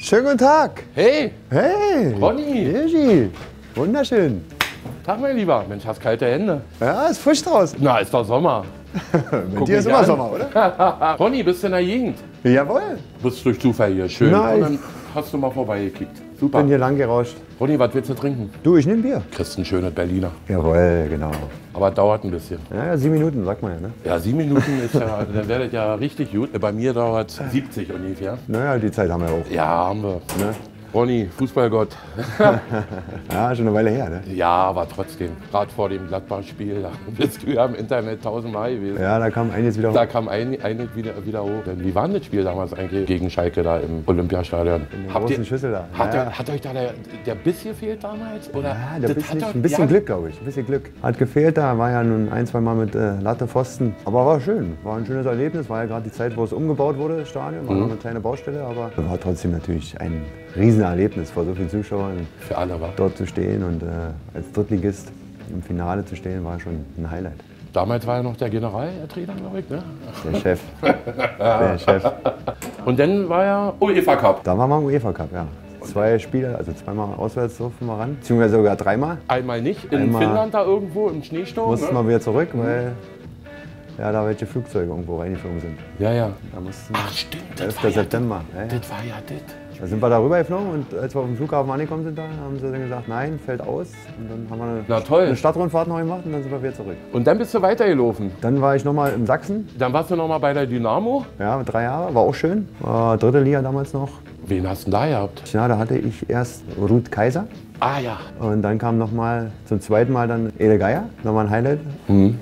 Schönen guten Tag. Hey, Hey. Ronny. Virgi. Wunderschön. Tag mein Lieber. Mensch, hast kalte Hände. Ja, ist frisch draußen. Na, ist doch Sommer. Mit dir ist immer an. Sommer, oder? Ronny, bist du in der Gegend? Jawohl. Bist durch Zufall hier. Schön. Nein. Hast du mal vorbeigekickt. Super. Bin hier lang gerauscht. Ronny, was willst du trinken? Du, ich nehme Bier. Kriegst ein schönes Berliner. Jawohl, genau. Aber dauert ein bisschen. Ja, ja, sieben Minuten, sagt man ja. Ne? Ja, sieben Minuten ist ja, dann werdet ja richtig gut. Bei mir dauert 70 ungefähr. Naja, die Zeit haben wir auch. Ja, haben wir. Ne? Ronny, Fußballgott. Ja, schon eine Weile her. Ne? Ja, aber trotzdem, gerade vor dem Gladbach-Spiel, da bist du ja im Internet tausendmal gewesen. Ja, da kam einiges wieder hoch. Da kam ein, einiges wieder, wieder hoch. Wie war denn das Spiel damals eigentlich gegen Schalke da im Olympiastadion? In der großen Schüssel da. Hat, ja. euch- hat euch da der, der Biss gefehlt damals? Oder Ja, der Biss hat nicht. euch- Ein bisschen ja, Glück, glaube ich. Ein bisschen Glück. Hat gefehlt, da war ja nun ein, zwei Mal mit äh, Latte Pfosten. Aber war schön. War ein schönes Erlebnis. War ja gerade die Zeit, wo es umgebaut wurde, das Stadion. Mhm. War noch eine kleine Baustelle, aber war trotzdem natürlich ein Riesenerlebnis vor so vielen Zuschauern Für alle war. dort zu stehen und äh, als Drittligist im Finale zu stehen, war schon ein Highlight. Damals war ja noch der Generaltrainer, glaube ich. Ne? Der Chef. Der Chef. Und dann war ja UEFA Cup. Da waren wir im UEFA Cup, ja. Zwei Spiele, also zweimal auswärts durften wir ran, beziehungsweise sogar dreimal. Einmal nicht, in Einmal- Finnland da irgendwo im Schneesturm. Mussten Ne? wir wieder zurück, weil ja, da welche Flugzeuge irgendwo reingeflogen sind. Ja, ja. Da mussten Ach stimmt, das 11. war ja das. September. Ja, ja. Das war ja das. Da sind wir da rüber geflogen und als wir auf dem Flughafen angekommen sind, da haben sie dann gesagt, nein, fällt aus. Und dann haben wir eine, Na toll. eine Stadtrundfahrt noch gemacht und dann sind wir wieder zurück. Und dann bist du weitergelaufen. Dann war ich nochmal in Sachsen, Dann warst du noch mal bei der Dynamo. ja, drei Jahre, war auch schön. War dritte Liga damals noch. Wen hast du denn da gehabt? Ja, da hatte ich erst Ruth Kaiser Ah ja. und dann kam nochmal zum zweiten Mal dann Ede Geier, nochmal ein Highlight.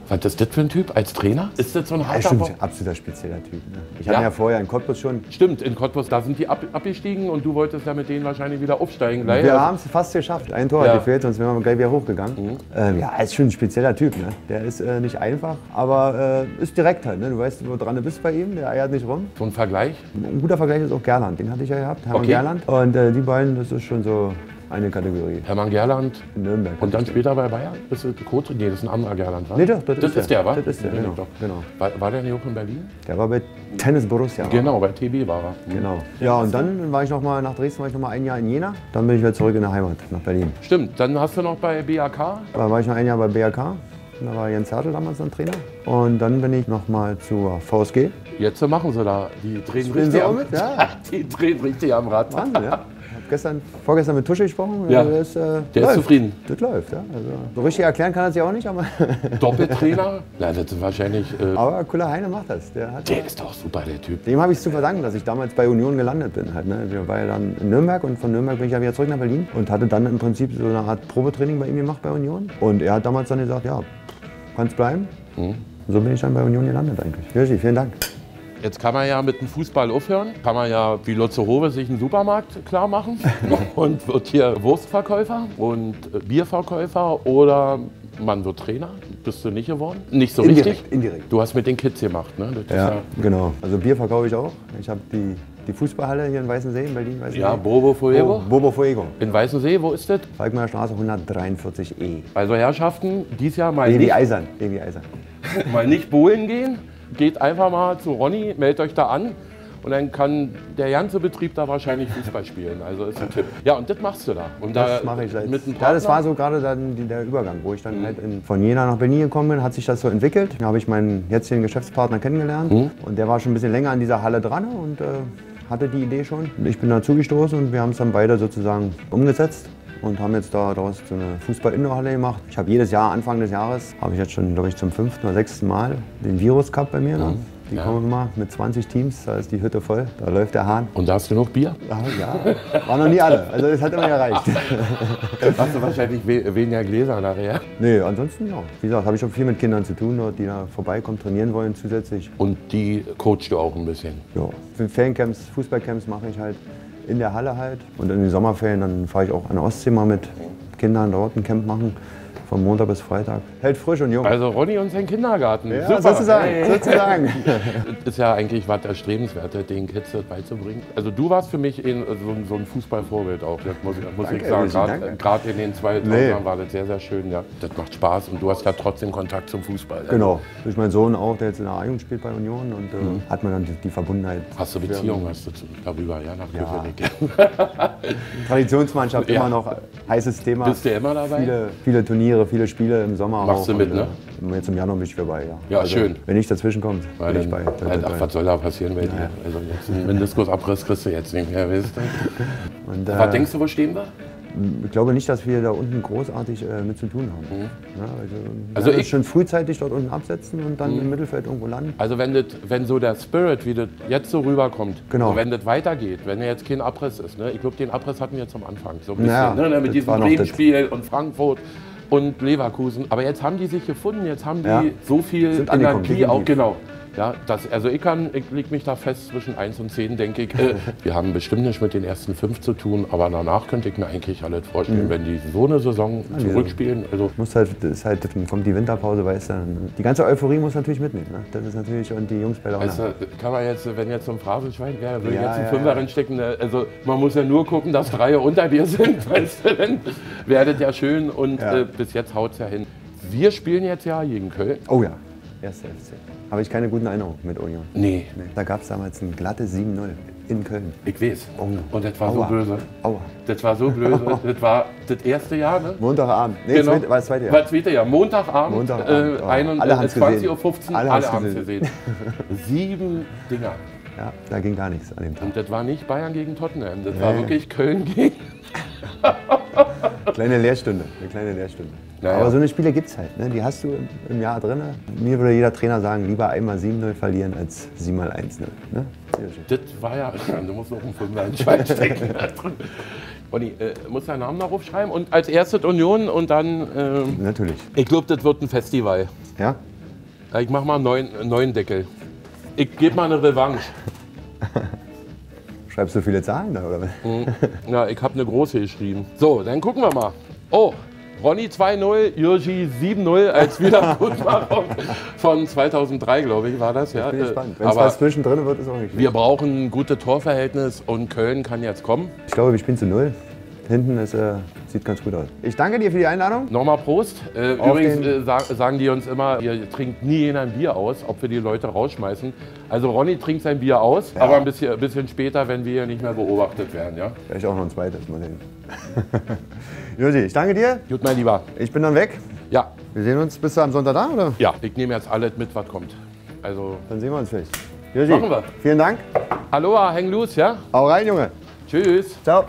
Was ist das für ein Typ als Trainer? Ist das so ein Ja, harter stimmt, Bock? absoluter spezieller Typ. Ne? Ich Ja. hatte ja vorher in Cottbus schon. Stimmt, in Cottbus, da sind die ab, abgestiegen und du wolltest ja mit denen wahrscheinlich wieder aufsteigen gleich. Wir Also- haben es fast geschafft. Ein Tor Ja. hat gefehlt, sonst wären wir gleich wieder hochgegangen. Ähm, ja, er ist schon ein spezieller Typ. Ne? Der ist äh, nicht einfach, aber äh, ist direkt halt. Ne? Du weißt, wo dran du bist bei ihm. Der eiert nicht rum. so ein Vergleich. Ein guter Vergleich ist auch Gerland. Den hatte ich ja gehabt, Hermann Okay. Gerland. Und äh, die beiden, das ist schon so eine Kategorie. Hermann Gerland In Nürnberg. und dann später bei Bayern? Bist du Coach? Nee, das ist ein anderer Gerland, wa? Nee, doch, das, das ist der, wa? Das ist der, genau. doch. genau. War, war der nicht auch in Berlin? Der war bei Tennis Borussia. Genau, bei TB war er. Genau. Ja, und dann war ich noch mal nach Dresden, war ich noch mal ein Jahr in Jena. Dann bin ich wieder zurück in der Heimat, nach Berlin. Stimmt, dann hast du noch bei BAK. Da war ich noch ein Jahr bei BRK. Da war Jens Hertel damals noch Trainer. Und dann bin ich noch mal zur VSG. Jetzt machen sie da. Die drehen richtig sie auch am, mit? Ja. Die drehen richtig am Rad. Wahnsinn, ja. Gestern, vorgestern mit Tusche gesprochen. Ja. Der ist, äh, Der ist läuft. zufrieden. Das läuft, ja. Also, so richtig erklären kann er sich auch nicht, aber, Doppeltrainer? Ja, das ist wahrscheinlich. Äh, aber Kuller Heine macht das. Der der ist doch super, der Typ. dem habe ich es zu verdanken, dass ich damals bei Union gelandet bin. Halt, ne? Ich war ja dann in Nürnberg und von Nürnberg bin ich ja wieder zurück nach Berlin und hatte dann im Prinzip so eine Art Probetraining bei ihm gemacht bei Union. Und er hat damals dann gesagt, ja, kannst bleiben. Mhm. So bin ich dann bei Union gelandet eigentlich. Jürgi, vielen Dank. Jetzt kann man ja mit dem Fußball aufhören. Kann man ja wie Lotze Hove sich einen Supermarkt klar machen und wird hier Wurstverkäufer und äh, Bierverkäufer oder man wird Trainer. Bist du nicht geworden? Nicht so Indirekt, richtig? indirekt. Du hast mit den Kids gemacht, ne? Ist Ja, genau. Also Bier verkaufe ich auch. Ich habe die, die Fußballhalle hier in Weißensee, in Berlin. Weißensee. ja, Bobo Fuego. Bo- Bobo Fuego. In Weißensee, wo ist das? Falkmayer Straße 143e. Also Herrschaften, dies Jahr mal E nicht, Eisern. E wie Eisern. mal nicht bowlen gehen. Geht einfach mal zu Ronny, meldet euch da an. Und dann kann der ganze Betrieb da wahrscheinlich Fußball spielen. Also ist ein Tipp. Ja, und das machst du da. Und Das da mache ich seit. mit einem Ja, das war so gerade dann der Übergang, wo ich dann halt in, von Jena nach Berlin gekommen bin, hat sich das so entwickelt. Da habe ich meinen jetzigen Geschäftspartner kennengelernt und der war schon ein bisschen länger an dieser Halle dran und äh, hatte die Idee schon. Ich bin dazugestoßen und wir haben es dann beide sozusagen umgesetzt und haben jetzt da daraus so eine Fußball-Indoor-Halle gemacht. Ich habe jedes Jahr, Anfang des Jahres, habe ich jetzt schon, glaube ich, zum fünften oder sechsten Mal den Virus Cup bei mir. Ne? Die Ja. kommen immer mit 20 Teams, da ist die Hütte voll, da läuft der Hahn. Und da hast du noch Bier? Ah, ja, war noch nie alle. Also das hat immer gereicht. Hast du wahrscheinlich we weniger Gläser nachher. Nee, ansonsten ja. Wie gesagt, habe ich schon viel mit Kindern zu tun, dort, die da vorbeikommen, trainieren wollen zusätzlich. Und die coachst du auch ein bisschen. Ja. Für Feriencamps, Fußballcamps mache ich halt in der Halle halt. Und in den Sommerferien dann fahre ich auch an der Ostsee mal mit Kindern dort ein Camp machen. Von Montag bis Freitag. Hält frisch und jung. Also Ronny und sein Kindergarten. ja, Super. sozusagen. Hey. sozusagen. ist ja eigentlich was Erstrebenswertes, den Kids das beizubringen. Also du warst für mich in, so, ein- so ein Fußballvorbild auch, das muss, ich- muss ich Danke, sagen. Lucy, Gerade in den 2000ern Nee. war das sehr, sehr schön. Ja. Das macht Spaß und du hast ja trotzdem Kontakt zum Fußball. Genau. Durch meinen Sohn auch, der jetzt in der A-Jugend spielt bei Union und äh, Mhm. hat man dann die, die Verbundenheit. Hast du Beziehung hast du zu, darüber, ja, nach Ja. Traditionsmannschaft Ja. immer noch heißes Thema. Bist du immer dabei? Viele, viele Turniere, viele Spiele im Sommer Machst auch. du mit, und, ne? äh, Jetzt im Januar bin ich dabei, ja. Also, Ja, schön. Wenn nichts dazwischen kommt, Weil bin ich dann, bei. Halt, ich ach, bei. was soll da passieren bei dir? Also jetzt einen Meniskusabriss kriegst du jetzt nicht mehr, weißt du? Und, äh, Was denkst du, wo stehen wir? Ich glaube nicht, dass wir da unten großartig äh, mit zu tun haben. Ja, also, Also also ich- schon frühzeitig dort unten absetzen und dann im Mittelfeld irgendwo landen. Also wenn, das, wenn so der Spirit, wie das jetzt so rüberkommt, Genau. so wenn das weitergeht, wenn jetzt kein Abriss ist, ne? ich glaube, den Abriss hatten wir jetzt am Anfang, so ein bisschen, Naja, ne? mit das diesem Bremen-Spiel und Frankfurt und Leverkusen. Aber jetzt haben die sich gefunden, jetzt haben die Ja. so viel Sind Energie auch, genau. Ja, das, also ich, kann, ich leg mich da fest zwischen 1 und 10, denke ich. Äh, wir haben bestimmt nicht mit den ersten fünf zu tun, aber danach könnte ich mir eigentlich alles Mhm. vorstellen, wenn die so eine Saison zurückspielen. Also Muss halt, das ist halt, dann kommt die Winterpause, weißt du. Die ganze Euphorie muss natürlich mitnehmen. Ne? Das ist natürlich, und die Jungs bei Laune. Du, kann man jetzt, wenn jetzt so ein Phrasenschwein wäre, würde Ja, jetzt einen ja, Fünfer ja. reinstecken. ne? Also man muss ja nur gucken, dass drei unter dir sind, weißt du, dann das ja schön und Ja. äh, bis jetzt haut es ja hin. Wir spielen jetzt ja gegen Köln. oh ja, erster FC. Habe ich keine guten Erinnerungen mit Union. Nee, Nee. Da gab es damals ein glattes 7-0 in Köln. ich weiß. Oh. Und das war Aua. so böse. Aua. Das war so böse. das war das erste Jahr, ne? Montagabend. Nee, Genau. war das zweite War Jahr. das zweite Jahr. Montagabend, Montagabend, äh, oh. 21 Alle haben's gesehen. 20.15 Uhr, Alle alle, haben es gesehen. Sieben Dinger. Ja, da ging gar nichts an dem Tag. Und das war nicht Bayern gegen Tottenham, das war Nee. wirklich Köln gegen Kleine Lehrstunde, eine kleine Lehrstunde. Naja. Aber so eine Spiele gibt es halt. Ne? Die hast du im, im Jahr drin. Mir würde jeder Trainer sagen, lieber einmal 7-0 verlieren als 7 1-0. Ne? Das war ja, du musst noch einen Fünfer in Schwein stecken. Bonnie, äh, muss deinen Namen noch aufschreiben und als erstes Union und dann, ähm, Natürlich. ich glaube, das wird ein Festival. Ja? Ja, Ich mach mal einen neuen, einen neuen Deckel. Ich gebe mal eine Revanche. Schreibst du viele Zahlen da, oder? was? Ja, ich habe eine große geschrieben. So, dann gucken wir mal. Oh, Ronny 2-0, Jürgi 7-0 als Wiedergutmachung von 2003, glaube ich, war das. Ja. Bin Äh, gespannt. Wenn es was zwischendrin wird, ist auch nicht. wir brauchen ein gutes Torverhältnis und Köln kann jetzt kommen. Ich glaube, wir spielen zu null. Hinten ist, äh, sieht ganz gut aus. Ich danke dir für die Einladung. Nochmal Prost. Äh, übrigens äh, sag, sagen die uns immer, ihr trinkt nie jeder ein Bier aus, ob wir die Leute rausschmeißen. Also Ronny trinkt sein Bier aus, aber ein bisschen, ein bisschen später, wenn wir hier nicht mehr beobachtet werden. Ja? Vielleicht auch noch ein zweites. Mal sehen. Josi, ich danke dir. Gut, mein Lieber. Ich bin dann weg. Ja, Wir sehen uns. Bist du am Sonntag da, oder? ja, ich nehme jetzt alles mit, was kommt. Also, Dann sehen wir uns vielleicht. Josi, Machen wir. vielen Dank. Aloha, hang loose, ja? Hau rein, Junge. Tschüss. Ciao.